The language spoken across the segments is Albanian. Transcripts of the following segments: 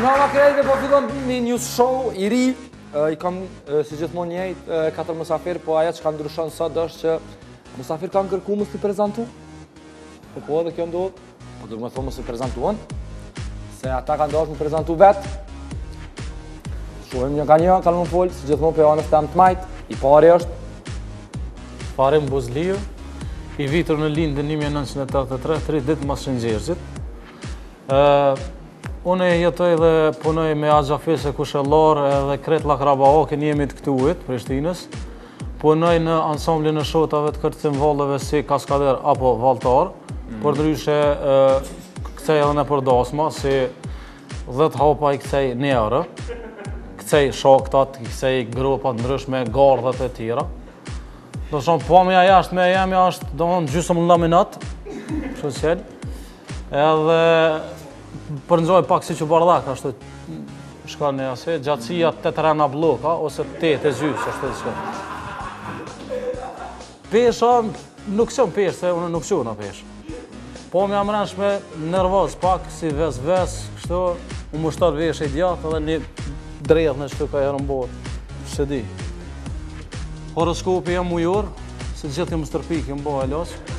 N'Klan Kosova po fillon një news show i ri, i kam si gjithmonë njejt, katër mysafirë, po aja që ka ndryshu sot është që mysafirët kanë kërku mos me i prezantu. Po po edhe kjo ndodh. Po domethënë mos i prezantum, se ata kanë dashtë me u prezantu vetë. Shohim një ka një, kanë me folë, si gjithmonë prej anës teme të majtë. I pari është... Parim Buzliu, i vitur në lindën në 1983, 3 ditë mas Shëngjergjit. Unë e jetoj dhe punoj me Agja Fese Kushelor dhe Kret Lakraba Oke, ne jemi të këtuhit, Prishtinës. Punoj në ansamblin e shotave të kërcimit valleve si kaskader apo valltar, mhm. përndryshe kcej edhe nëpër dasma, si 10 hapa i kcej njëherë, kcej shotat, i kcej grupet ndryshme, gardhet e tjera. Do shumë, pamja e jashtme e jemja asht, do shumë gjysëm laminat, që Edhe përngjoj pak si që bardhak, ashtu diçka në atë, gjatësia tetë rena bloka, ose të të zyrës, ashtu diçka. Pesha, nuk çoj peshë, se unë nuk çohna peshë. Po pamja e brendshme nervoz pak, si vesvese, kështu, mushkëria, veshka e djathtë, edhe një drejtë në shtu ka e rëmborë, se di. Horoskopi jam ujor, se gjithë jam stërpik, jam bo e losë.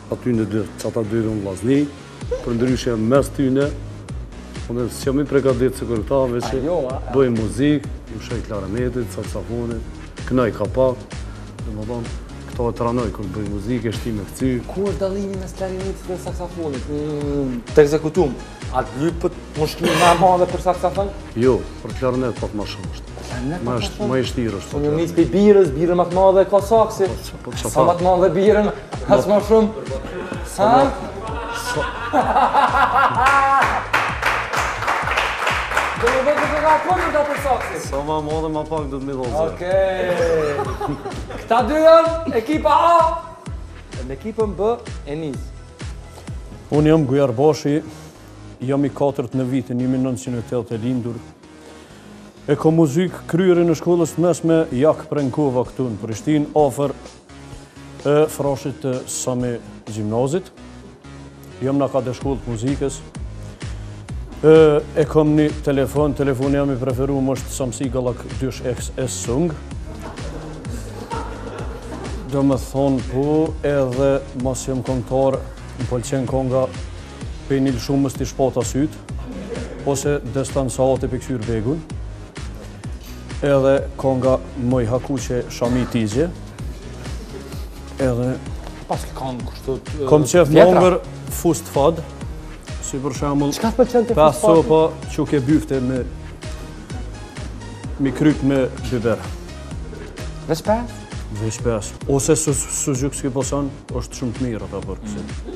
Atyne dyve, se ata dy vllazni, përndryshe mes tyne, unë s'jam i pregaditun sikur këta, veç e bëjmë muzikë, i mshoj klarinetit, saksafonit, knoj ka pak, domethënë, këta e tranoj, kur boj muzikë, i shti me kcy. Ku është dallimi mes klarinetit dhe saksafonit? Të ekzekutumit, a të lypet mushknia ma e madhe për saksafon? Jo, për klarinet pak ma shumë është. Ma është ma i vshtirë është. U nisa prej birës, birën më të madhe ka saksi. Po, po, sa më të madhe birën, asht më shumë. Sa? Domethënë ka këngëtar për saksi? Sa më madhe më pak duhet me i dhënë zë. Okej. Këta dy janë ekipa A. Në ekipën B Enis. Unë jam Gujar Boshi, jam i katërt në vitin 1980 e lindur, E kom muzikë kryerin e shkollës të mesme Jak Prenkova këtu në Prishtinë afër e frashit të Sami Gjimnazit. Jam kon në kate shkollë të muzikës. E, e kom një telefon, telefoni jem i preferum është Samsi Galak 2shi S Sung. Domethonë po edhe mas jam kongtar, më pëlqen konga Prej nji shumës ti shkatash syt ose dest tan sahate pe kqyr begun edhe konga moj Hakuqe shami zi edhe paske kong kështu kom qef me ngrën fast food si për shembull çka pëlqen ti pasul pa çufte qyfte me me kryp me biber veç pas veç pas ose su suxhuk si Bosnës është shumë të mirë ata për mm.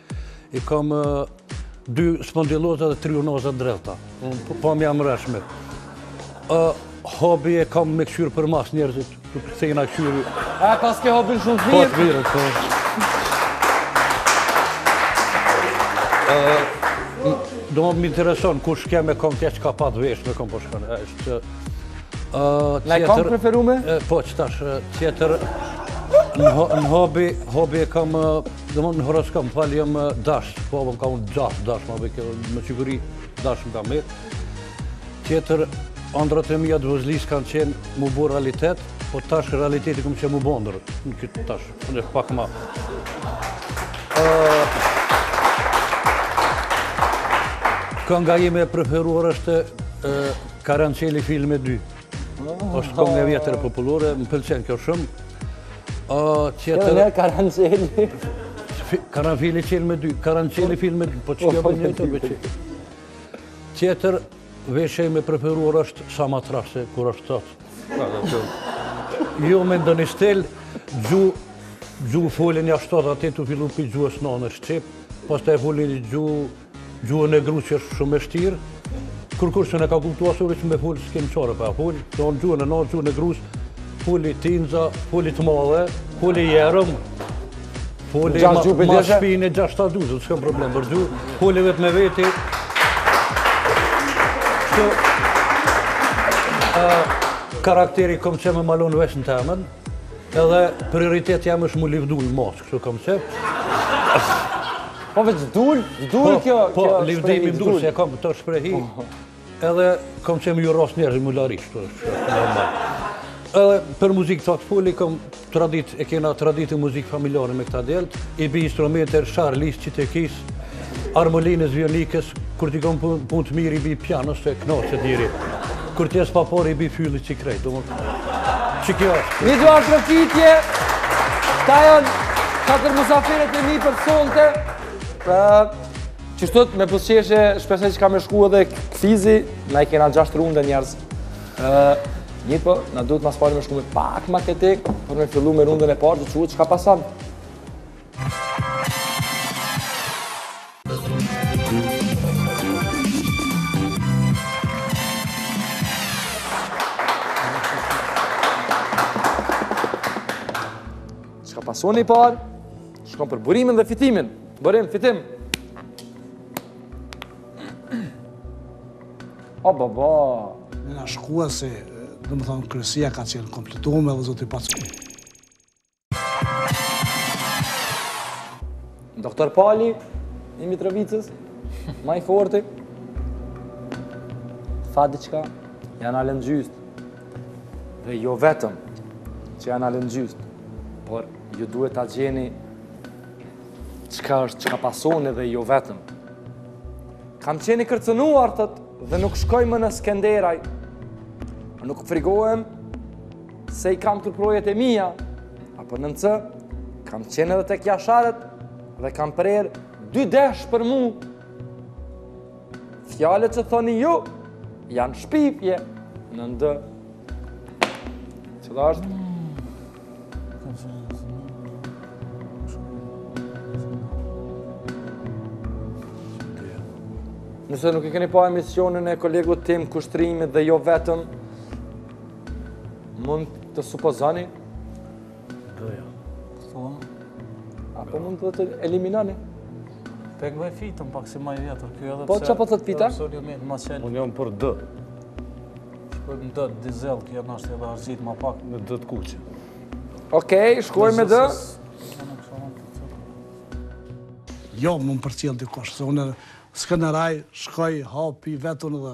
I kam dy spondiloza dhe tri unaza drejta. Po, po jam i rrafshëm. Ë hobi e kam me këshyrë përmas njerëzit, të kthejnë a këshyrë. E, paske hobin shumë të mirë. Po të mirë, po. Domethënë më intereson, kush ke me kon, tjetër çka ka pat vesh me kon po shkon, e që... Në i kom preferume? Po, që tash, tjetër, në hobi, hobi e kam Dhe më në horoskop, më falë, jam dash, po më, po kam unë gjatë dash, më bëjke, më qikuri dash më ka mirë. Tjetër, andrat e mija të vogëlisë kanë qenë me u bo realitet, po tash realiteti ka me qenë me u bo ondërr, në këtë tash, në pak ma. Kënga jeme e preferuar është Karanfili fill me 2. është kongë e vjetër e popullore, më pëlqen kjo shumë. O, tjetër... Kjo në karanfili. Karanfili çel me dy, karanfili fill me dy, po që kjo për një të bëqe. Tjetër, veshja ime e preferuar është sa ma e trashë, kur është tëtë. Jo me ndë një stil, gjuhë, gjuhë foli një ashtot atë të fillu prej gjuhës së nënës shqip, pastaj e foli një gjuhë Gjuha e grus është shumë e shtirë, kërkush nuk e ka kuptu as unë e që me fol s'kem çare pa fol, që unë gjuhën e nënës, gjuhën e grus, foli tinza, foli të madhe, foli jerm, foli mas shpine, gjasht ta duzë, s'kem problem për gjuhë, foli vetë me veti. Që karakteri kom që me m'lon veç në temen, edhe prioritet jem është m'u livdu në mos, Kështu kam qef. Po veç del, del po, kjo, po, kjo shprehi. Po, lëvdimi del, se kam këto shprehi. Po. Edhe kam qef me u rrit njerëzit mu në lavdi, kështu është normal. Edhe për muzikë t'a foli kam tradit, e kena traditë muzikë familjare me këta djel. I bi instrumentet sharkisë, çiftelisë, Violinës, harmonikës, kur t'i kom pun të mirë i bi pjanë, ose knoj qeshtu. Kur t'jes pa pare i bi fyllit që krejt, do më... Që kjo është? Të nderuar publik, ta janë katër musafiret e mi për sonte. Pra, qeshtu me peshqeshe, shpresoj që ka me shku edhe kuizi, na i kena gjasht runde njerës. Një po, na duhet më s'pari me shku me pak marketing, për me fillu me rundën e parë, që që çka pason? Çka paskoni i parë? Shkon për burimin dhe fitimin. Burim, fitim. O baba, na shkua se, domethënë, kryesia ka qenë kompletume edhe zoti Pasku. Doktor Pali, i Mitrovicës, ma i forti, tha diçka, janë alëngjyst, dhe jo vetëm që janë alëngjyst, por ju duhet ta gjeni çka është çka paskoni dhe jo vetëm. Kam qenë i kërcënuar, thotë, dhe nuk shkoj më në Skenderaj, nuk frigohem, Se i kam truprojet e mija, apo nën C, kam qenë edhe tek Jasharët, dhe kanë prerë dy desh për mu. Fjalët që thoni ju, janë shpifje nën D. Cila është? Nëse nuk e keni pa emisionin e kolegut tim Kushtrimit dhe jo vetëm, Mund të supozoni? Do jo. Apo mund të eliminoni? Tek te Fitën, pak si ma e vjetër, kjo edhe po, pse... Po, ç'po thotë Fita? Unë jam për D. Shkojmë me D, dizel, kjo në është edhe arzit ma pak. Me D të kuqe. Okej, shkojmë me D. Jo, mu më përcjell dikush, se unë Skenderaj, shkoj, hapi, vetun dhe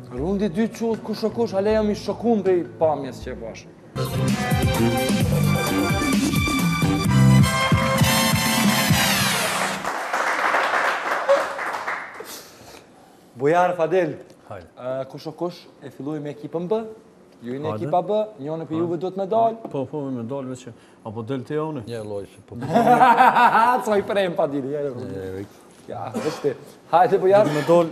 Rundi i dytë quhet kush o kush, hala jam i shokum prej pamjes që e pashë. Bujar, Fadil, kush o kush e fillojmë me ekipën B, ju jeni ekipa B, njoni prej juve duhet me dalë. Po, po, me dalë veç, apo del të jone? Një lojshë, po. Coj prejmë pa diri, jere. Ja, vështi. Hajde, Bujar. Me dalë.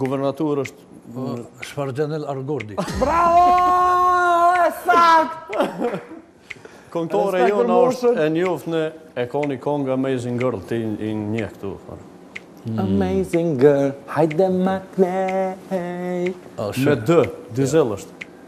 Guvernator është... Shfargjanel Argordi. Bravo! E saktë! Këngëtarja jonë është e njoftun, e ka ni kongë Amazing Girl ti e njeh këtu. Mm. Amazing Girl, hajde ma këndej. Me D, dizel është.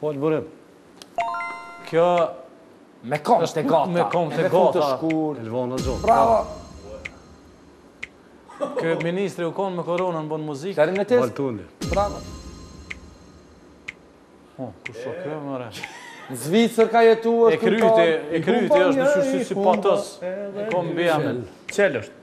Fol Burim. Kjo me kom të gata. Me kom të gata. Elvona Zot. Bravo. Ke ministri u kon me koronën bon muzikë. Karim Metis. Baltuni. Bravo. Oh, ku sho kë më re. Në Zvicër ka jetu. E kryti, e kryti është në shushë si patos. E kom bia me. Qelë është.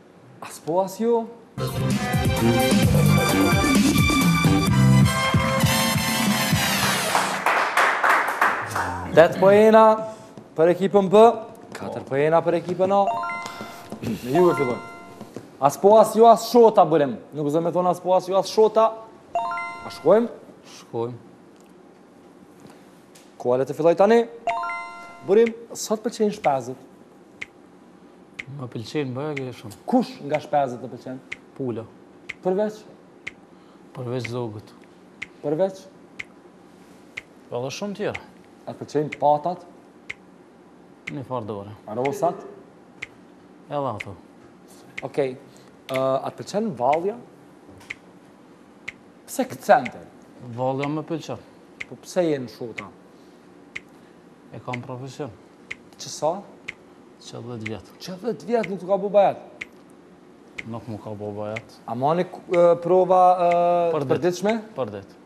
As po as jo. Tetë poena për ekipën B, 4 poena për ekipën A. Me ju e fillon. As po as jo as shota Burim. Nuk guxon me thonë as po as jo as shota. A shkojmë? Shkojmë. Kualet e filloj tani. Burim, sa t'pëlqejnë shpezët. Më pëlqejnë shumë. Kush nga shpezët të pëlqen? Pula. Përveç? Përveç zogjtë. Përveç? Ka dhe shumë tjera. A të pëlqejnë patat? Njëfarë dore. A rosat? Edhe ato. Okej. A të pëlqen vallja? Pse kcen ti? Vallja më pëlqen. Po pse je n'Shota? E kam profesion. Qe sa? Qe dhetë vjet. Qe dhetë vjet nuk t'u ka bo bajat? Nuk m'u ka bo bajat. A mani prova të përditshme? Për ditë.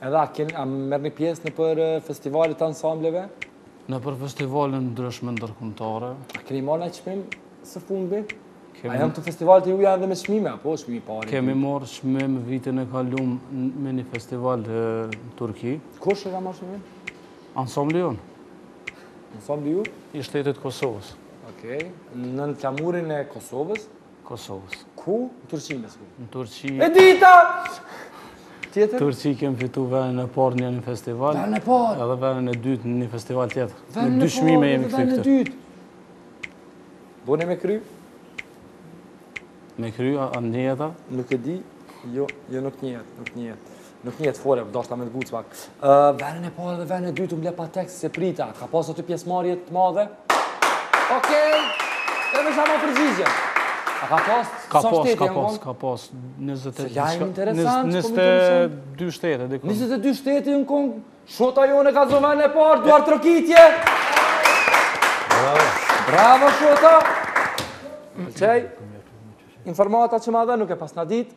Edhe a, keni, a merrni pjesë nëpër festivalet të ansambleve? Nëpër festivale të ndryshme ndërkombtare. A keni marrë naj çmim së fundi? A janë festivalet e juja edhe me çmime, apo çmimi i parë? Kemi marrë çmim vitin e kalum me një festival në Turki. Kush e ka marrë çmimin? Ansambli jonë. Ansambli jonë? I shtetit të Kosovës. Okej. Nën flamurin e Kosovës? Kosovës. Ku? Në Turqi së fundi. Në Turqi... E dita! Tjetër? Turqi kem fitu venin e parë në një festival. Venin e parë? Edhe venin e dytë në një festival tjetër. Venin e parë, edhe venin e dytë. Bone me kry? Me kry, a njejta? Nuk e di, jo, jo nuk njejtë, nuk njejtë. Nuk njejtë fore, mu dasht me të ngucë pak. Venin e parë dhe venin e dytë, më le pa tekst, s'e prita. Ka pasë aty pjesëmarrje të madhe. Okej, e me shama përgjizje. A ka pasë, ka pasë, ka pasë, ka pasë, 22 shtetë. Lajm interesant, që komi të mësë. 22 shtetë, edhe komi. 22 shtetë, edhe komi. Shota jonë ka zonë venin e parë, duartrokitje. Bravo. Bravo, shota. Qaj informatë që ma dhe nuk e pasna ditë.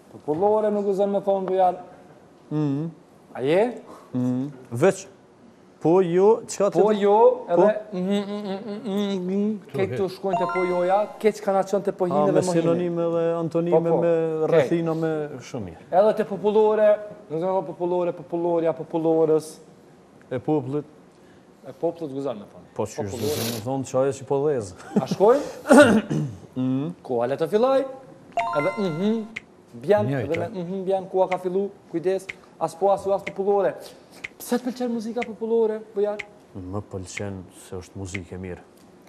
Popullore nuk guxon me thonë Bujar. Mm. A je? Mm. Veç, po jo, qka të... Po jo, edhe... Këtë të shkojnë të po joja, këtë që ka na qënë të pohim dhe mohim. A, me sinonime dhe antonime, po, po. me rrethina, me shumje. Edhe të popullore, nuk guxon me popullore, popullorja, popullores. E popullit. E popullit guxon me thonë. Po që është guxon me thonë, që aje që po dhezë. A shkojnë? Mm. Ku ale të filloj? Edhe mhm, bjen, edhe me mhm, bjen, ku a ka fillu, kujdes, as po asu, as popullore. Pse të pëlqen muzika popullore, Bujar? Më pëlqen se është muzikë e mirë.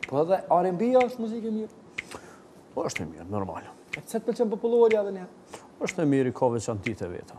Po edhe R&B është muzikë e mirë? Po është e mirë, normal. Pse të pëlqen popullore, edhe një? është e mirë, i ka veçantitë e veta.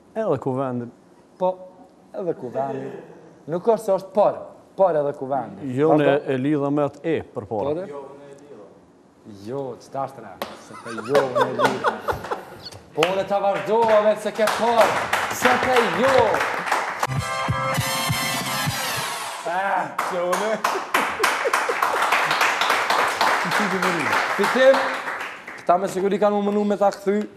Edhe kuvendin. Po, edhe kuvendin. Nuk është se është por, por edhe kuvendin. Jo unë e lidha me atë e për por. Jo unë e lidha. Jo, që ta është rejnë, se të jo unë e lidha. Po në të vazhdojë, dhe se ke por, se të jo. Ah, që une. Fitim, këta me siguri kanë me menu me ta kthy,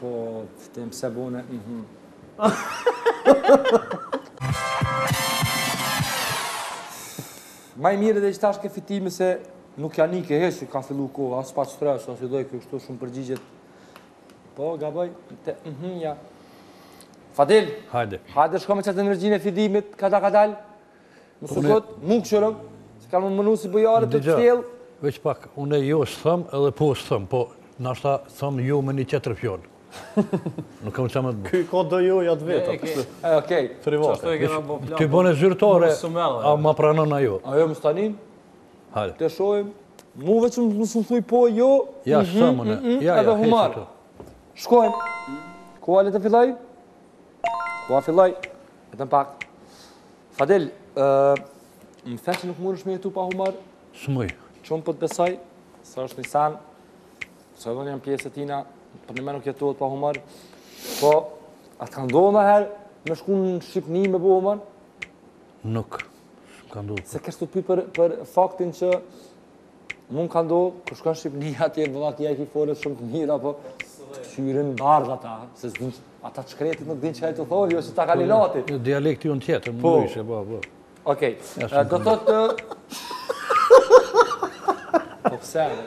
Po, Fitim se une... Mhm. Ma i mirë dhe që tash ke Fitimi se nuk janë i ke heshë, ka fillu kohë, asht pa stres, asë i dojë kështu shumë përgjigjet. Po, gaboj, te, mhm, ja. Fadil, hajde, hajde shko me qëtë energjinë e Fitimit, kadal kadal. Më së thot, mu këshërëm, se kam me menu si Bujarit të të tjellë. Veq pak, une jo s'thom edhe po s'thom, po nashta thom jo me një tjetër fjalë. Nuk kam qëmë të... Ky ka do jo i atë vetë, atë Okej. Private. Ty bone zyrtore, a ma pranon a jo. A jo më stanin? Hale. Të shohim. Mu veq mos më thuj po jo. Ja, s'thom, ne. Ja, ja, heqë të. Shkojmë. Ku alet e filloj? Ku a filloj? E të në pak. Fadil, më the që nuk mundesh me jetu pa humor? S'muj. Qëmë për po të besoj, se është një sen, se edhe unë jam pjesë e tina, për një muj nuk jetoj pa humor, po, a të ka ndodhë njëherë me shku në Shqipëni me bo humor? Nuk, s'më ka ndodhë. Se kështu të pys për faktin që Mund ka ndodhë, kur shkon në Shqipëni atje, dhe atje e ki foret shumë të mira, po të këqyrin bardhë ata, se s'din që, ata të shkretit nuk din që e të thonë, jo që ta ka një latit. Dialekti jonë tjetër, më ndryshe, po, po. Okej, do të të... Po pse, dhe?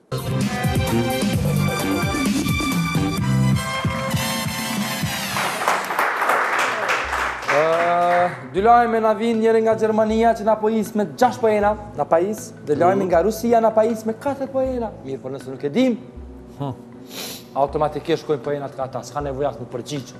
Dy lajme na vijnë njëri nga Gjermania që na pajis me 6 poena, na pajis, dhe lajmi nga Rusia na pajis me 4 poena. Mirëpo nëse nuk e dini, automatikisht shkojnë poena te ata, s'ka nevojë as të përgjigjen.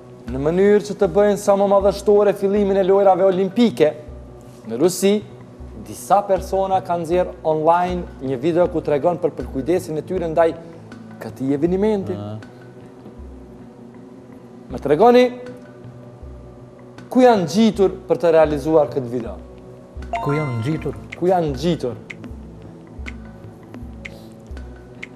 në mënyrë që të bëjnë sa më madhështore fillimin e lojrave olimpike në Rusi, disa persona kanë nxjerrë online një video ku tregon për përkujdesin e tyre ndaj këtij evenimenti. Më tregoni, ku janë gjitur për të realizuar këtë video? Ku janë gjitur? Ku janë gjitur?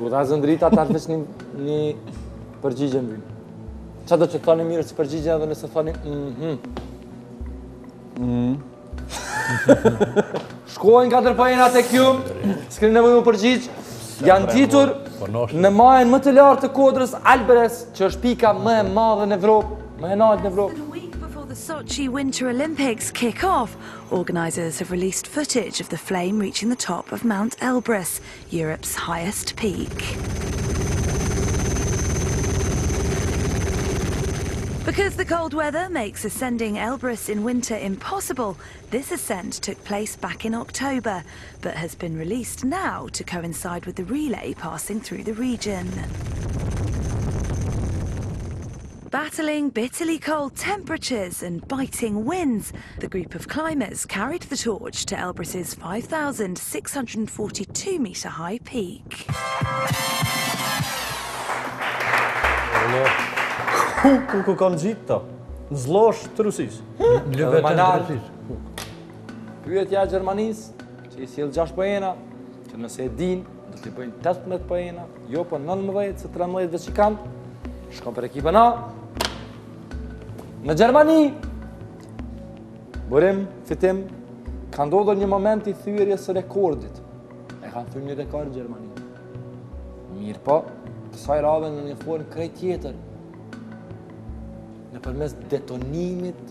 U dhez drita ta veç një një përgjigje mbi. Qa do që thoni mirë si përgjigje edhe nëse thoni mhm. Mhm. Shkojnë katër poena te ju, s'keni nevojë me u përgjigj. Janë ngjitur po në majën më të lartë të kodrës Elbrus, që është pika më e madhe në Evropë, më e lartë në Evropë. The Sochi Winter Olympics kick off. Organizers have released footage of the flame reaching the top of Mount Elbrus. Europe's highest peak. Because the cold weather makes ascending Elbrus in winter impossible, this ascent took place back in October, but has been released now to coincide with the relay passing through the region. Battling bitterly cold temperatures and biting winds, the group of climbers carried the torch to Elbrus's 5,642 metre high peak. nëse e din, Do t'i bëjnë 18 poena, jo po 19, se 13 veç i kanë, shkon për ekipin A. Në Gjermani, Burim, Fitim, ka ndodhë një moment i thyerjes së rekordit. E kanë thyrë një rekord në Gjermani. Mirëpo, kësaj radhe në një formë krejt tjetër. Nëpërmes detonimit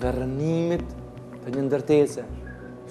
dhe rrënimit të një ndërtese.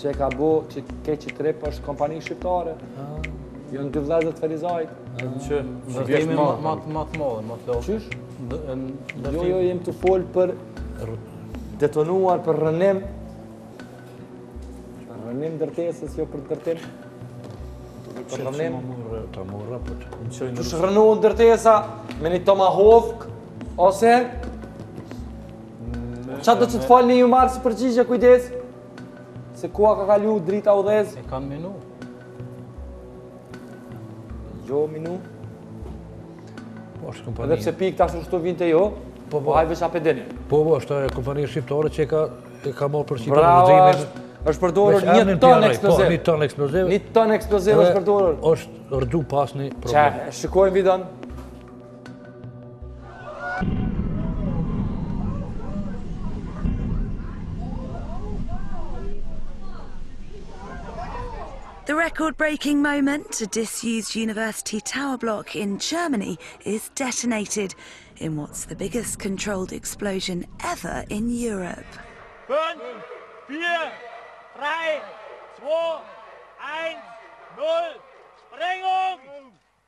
Që e ka bo, që ke që trip është kompani shqiptare. Janë dy vllezër Ferizajt. Që në kemi matë matë matë matë matë lojë. Qysh? Jo, jo, jem tu folë për detonim, për rrënim. Për rrënim ndërtesës, jo për ndërtim. Për rrënim. Të murë, për të kumë qëjnë. Qysh rrënu ndërtesa me një tomahofk, ose... Qa do që të folni ju marr si përgjigje, kujdes? Se ku a ka kallë drita u dhez? E kam minu. Jo, minu. Po, është kompani. Edhe pse pik tash ushtu vinte jo, po, po hajve sa pedeni. Po, po, është kompani shqiptare që e ka, e ka marrë përsipër. Bravo, është, është përdorur një ton po, eksploziv. Po, një ton eksploziv. Një ton eksploziv është përdorur. është rrëzu pa asnjë problem. Ta shikojmë videon. The record-breaking moment, a disused university tower block in Germany is detonated in what's the biggest controlled explosion ever in Europe. One, four, 3, 2, 1, 0. Sprengung!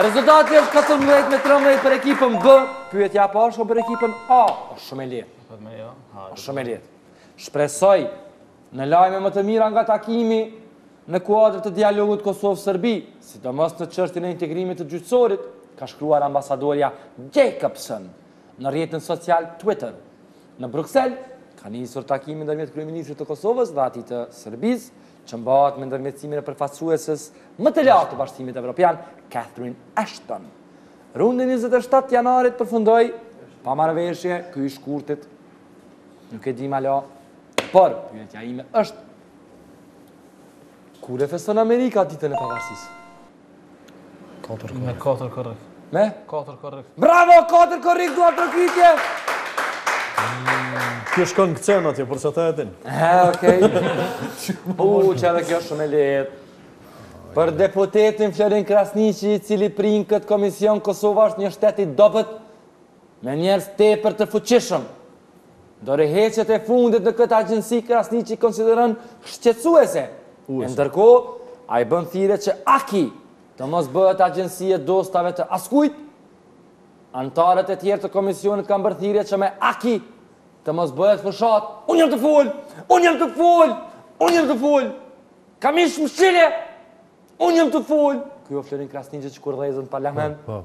Rezultati është 14 me 13 për ekipin B. Pyetja po shkon për ekipin A. Është shumë e lirë. Është shumë e lehtë. Shpresoj në lajme më të mira nga takimi në kuadër të dialogut Kosovë-Sërbi, sidomos në çështjen e integrimit të gjyqësorit, ka shkruar ambasadorja Jacobson Në rrjetin social Twitter në Bruksel ka nisur takimi ndërmjet kryeministrit të Kosovës dhe atij të Serbisë, që mbahet me ndërmjetësimin e përfaqësueses së të lartë të Bashkimit Evropian, Catherine Ashton. Rundi i 27 janarit përfundoi pa marrëveshje, ky i shkurtit nuk e dimë hala, por pyetja ime është kur e feston Amerika ditën e pavarësisë? Katër korrik. Me katër korrik. Me? Katër korrik. Bravo, katër korrik, duartrokitje! Kjo shkon në këcen atje, përse ta e din. He, okej. U, që edhe kjo shumë e lehtë. Për deputetin Florin Krasniqi, i cili prin këtë komision, Kosova është një shtet i dobët, Me njerëz tepër të fuqishëm, dorëheqjet e fundit në këtë agjenci Krasniqi i konsideron shqetësuese. E ndërkohë, ai bën thirrje që AKI të mos bëhet agjenci e dosjeve të askujt. Anëtarët e tjerë të komisionit kanë bërë thirrje që me AKI të mos bëhet fushatë. Unë jam tu folë! Unë jam tu folë! Unë jam tu folë! Kam ish mshire! Unë jam tu folë! Ky o Florin Krasniqi që kur e dhezën parlamentin,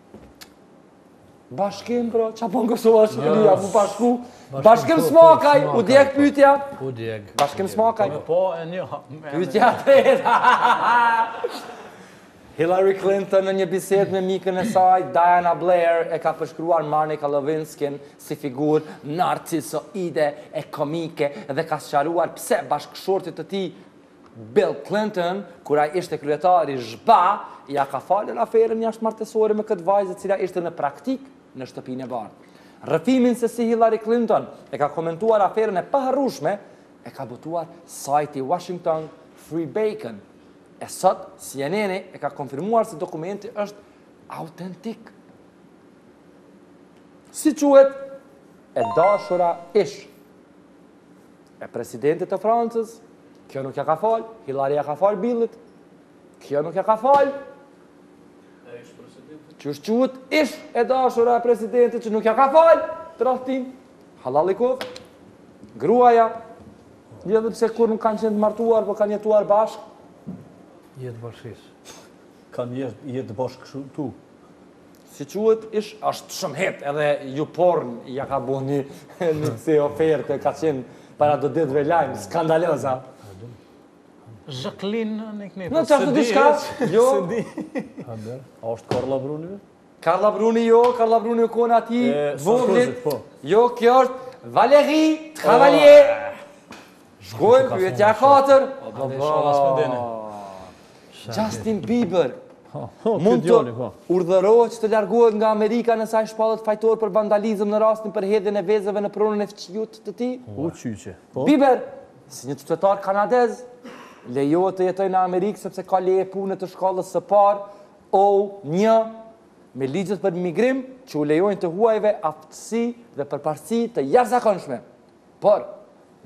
Bashkim, bro, qe po në Kosovë e jo, Shqipëria, mu bashku. Bashkim Smakaj, u djek pytja. U djek. Bashkim Smakaj. Po, po, e një. Pytja tjetër. Hillary Clinton në një bisedë me mikën e saj, Diana Blair, e ka përshkruar Monika Levinskin si figurë narcisoide e komike dhe ka sqaruar pse bashkëshortit të saj Bill Clinton, kur ai ishte kryetar i SHBA, ia ka falur aferën jashtëmartesore me këtë vajzë e cila ishte në praktikë në Shtëpinë e Bardhë. Rrëfimin se si Hillary Clinton e ka komentuar aferën e paharrueshme e ka botuar sajti Washington Free Beacon, e sot CNN-i e ka konfirmuar se dokumenti është autentik. Si quhet e dashura ish. e presidentit të Francës, kjo nuk ja ka falë, Hilari ja ka falë Billit, kjo nuk ja ka falë, qysh quhet ish e dashura e presidentit që nuk ja ka falë, të raftin, halalikov, gruaja, një dhe pse kur nuk kanë qenë të martuar, po kanë jetuar bashkë, jetë bashkë, kanë jetë bashkë kështu, Si quhet ish? Është shumë hit edhe YouPorn ja ka bo një një si oferte ka qenë para do ditëve lajmë, skandaloz. Zhaklin Kenedi, po s'e di e që, jo. S'e di. A dhe, a është Karla Bruni? Karla Bruni jo, Karla Bruni u kon e atij voglit. Po. Jo, kjo është Valérie Trierweiler. Shkojmë pyetja e katër. Justin Bieber mund të po. urdhërohet që të largohet nga Amerika nëse ai shpallet fajtor për vandalizëm në rastin për hedhjen e vezëve në pronën e fqinjit të tij. U qyqe. Po. Bieber, si një qytetar kanadez, lejohet të jetojë në Amerikë sepse ka leje pune të shkallës së parë O1 me ligjet për migrim që u lejojnë të huajve aftësi dhe përparësi të jashtëzakonshme. Por,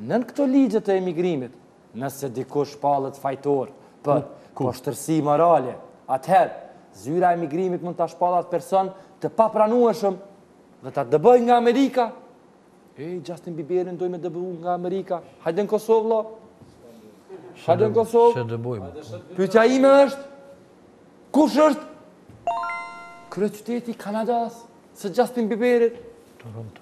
nën këto ligje të emigrimit, nëse dikush shpallet fajtor për poshtërsi morale, atëherë, zyra e emigrimit mund ta shpallë atë person të papranueshëm dhe ta dëbojë nga Amerika. Ej, Justin Bieberin dojnë me dëbu nga Amerika. Hajde në Kosovë, vëlla. Hajde në Kosovë. S'e dëbojmë. Pyetja ime është, kush është kryeqyteti i Kanadas së Justin Bieberit? Toronto.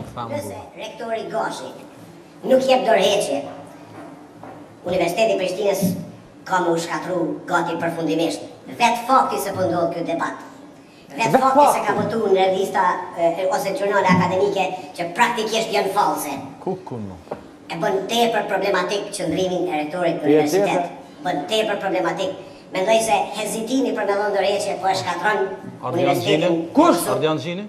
Nëse rektori Gashi nuk jep dorëheqje, Universiteti i Prishtinës ka me u shkatrru gati përfundimisht. Vetë fakti se po ndodh ky debat. Vetë fakti se ka botu në revista ose xhurnale akademike që praktikisht janë fallse. Kuku nënë. E bën tepër problematik qëndrimin e rektorit në universitet. Bën tepër problematik. Mendoj se hezitimi për me dhënë dorëheqje po e shkatrron universitetin. Kush? Ardian Gjini?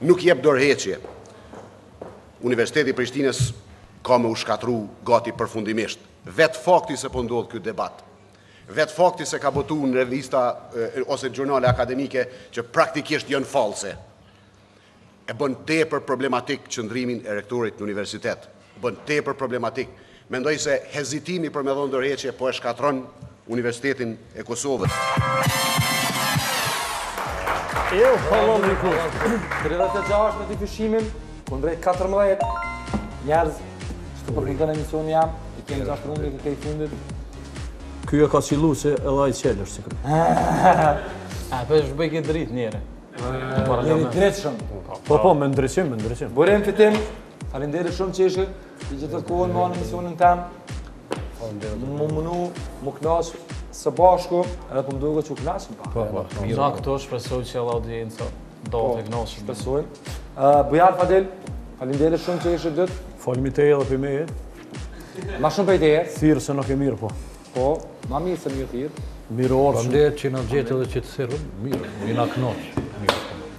Nuk jep dorëheqje. Universiteti i Prishtinës ka me u shkatërru gati përfundimisht. Vetë fakti se po ndodh ky debat, vetë fakti se ka botu në revista ose xhurnale akademike që praktikisht janë fallse, e bën tepër problematik qëndrimin e rektorit në universitet. bën tepër problematik. Mendoj se hezitimi për me dhënë dorëheqje po e shkatërron Universitetin e Kosovës. Ew, halal një kërë. 36 me të, Fitimi, kundrejt 14. Njerëz, që të përkënkën emisioni jem, i kemi gjashtë runde, ky i fundit. Ky e ka qilu që edhe a i qelë është si kërë. A, për veç bëjke dritë njëre. Njëri dritë shumë. Po, po, me ndriçim, me ndriçim. Burim, Fitim, Faleminderit shumë që ishit gjithë kohën në emisionin tem. Faleminderit. Me mendu m'u knaqë, së bashku, edhe për po më duket që u knaqëm pak. Po, po, po. Na këto shpresoj që edhe audienca do, po, të knaqet. Po, shpresoj. Bujar, Fadil, faleminderit shumë që ishit të dytë. Faleminderit edhe për me e. Ma shumë për i të e. Thirë se nuk e mirë, po. Po, ma mirë se mirë thirë. Mirë orë. Faleminderit të gjithë edhe që të sirëm, mirë, jem knaqë. Mirë.